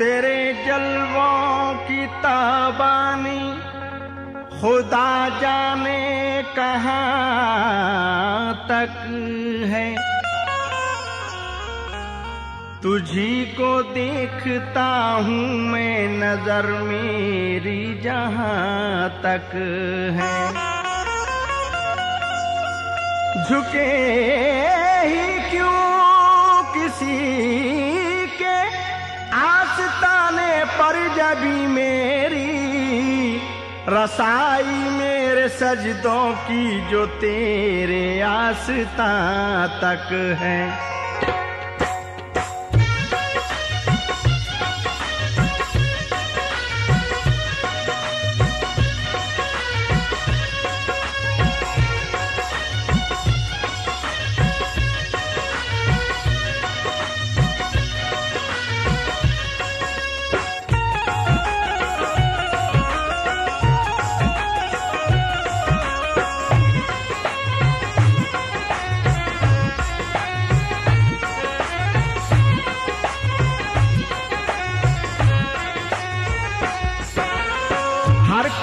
तेरे जलवों की ताबानी, खुदा जाने कहाँ तक है। तुझी को देखता हूँ मैं, नज़र मेरी जहाँ तक है। झुके ही क्यों किसी रसाई मेरे सजदों की जो तेरे आस्था तक है।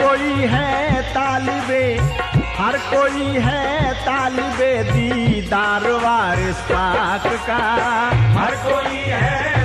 कोई है तालिबे हर कोई है तालिबे दीदार वारिस पाक का। हर कोई है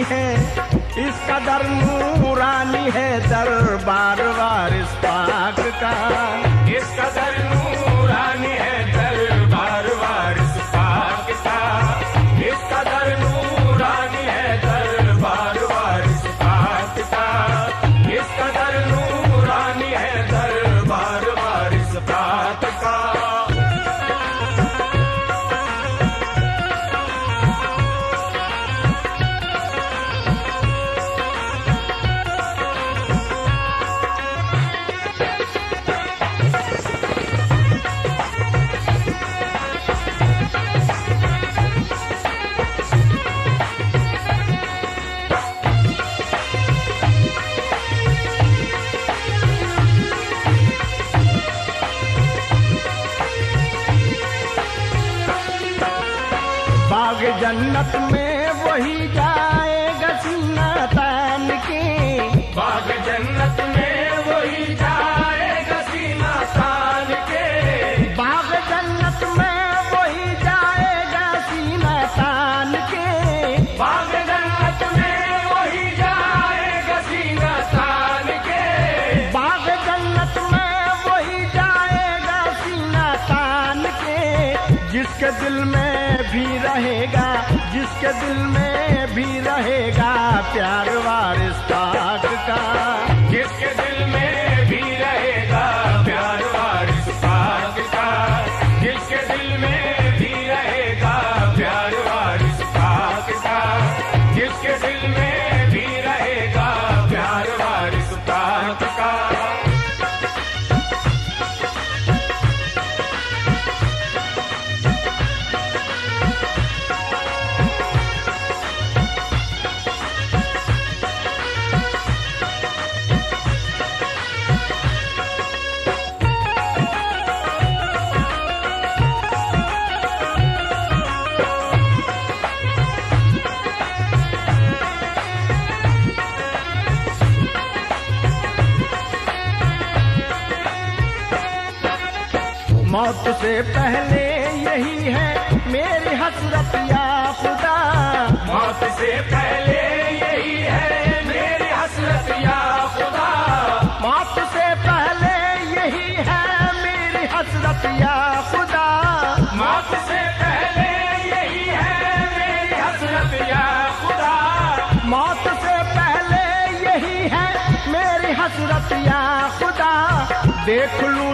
नूरानी है। इस कदर नूरानी है दरबार वारिस पाक का। जन्नत में वही जाएगा जिसके दिल में भी रहेगा, जिसके दिल में भी रहेगा प्यार वारिस का। जिसके दिल में मौत से पहले यही है मेरी हसरत या खुदा। मौत से पहले यही है मेरी हसरत या खुदा। मौत से पहले यही है मेरी हसरत या खुदा। मौत से पहले यही है मेरी हसरत या खुदा। मौत से पहले यही है मेरी हसरत या खुदा। देख लूँ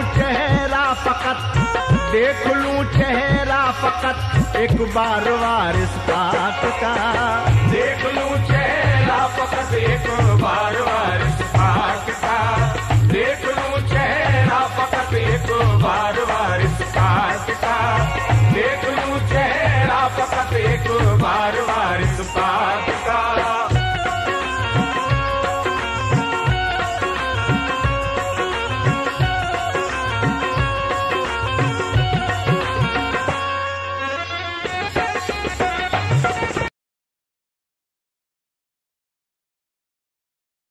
देख लूँ चेहरा फकत, एक बार वारिस पाक का। देख लूँ चेहरा फकत, एक बार वारिस पाक का। देख लूँ चेहरा फकत, एक बार वारिस पाक का। देख लूँ चेहरा फकत, एक बार बार वारिस पाक